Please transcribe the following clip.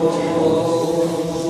Oh.